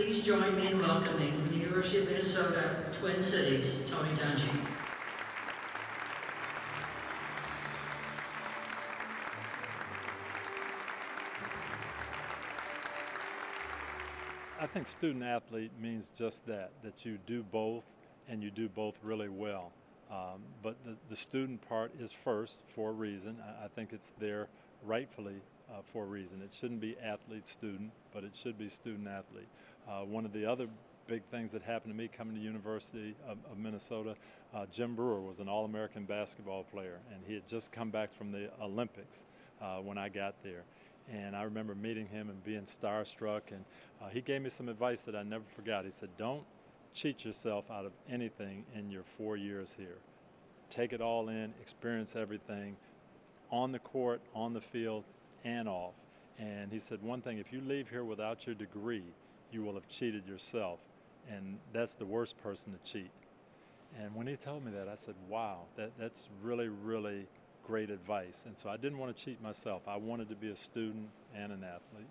Please join me in welcoming the University of Minnesota Twin Cities, Tony Dungy. I think student athlete means just that, that you do both and you do both really well. Um, but the, the student part is first for a reason. I, I think it's there rightfully uh, for a reason. It shouldn't be athlete student, but it should be student athlete. Uh, one of the other big things that happened to me coming to University of, of Minnesota, uh, Jim Brewer was an All-American basketball player, and he had just come back from the Olympics uh, when I got there. And I remember meeting him and being starstruck, and uh, he gave me some advice that I never forgot. He said, "Don't cheat yourself out of anything in your four years here. Take it all in, experience everything, on the court, on the field, and off." And he said, "One thing: if you leave here without your degree, you will have cheated yourself, and that's the worst person to cheat." And when he told me that, I said, "Wow, that, that's really, really." great advice. And so I didn't want to cheat myself. I wanted to be a student and an athlete.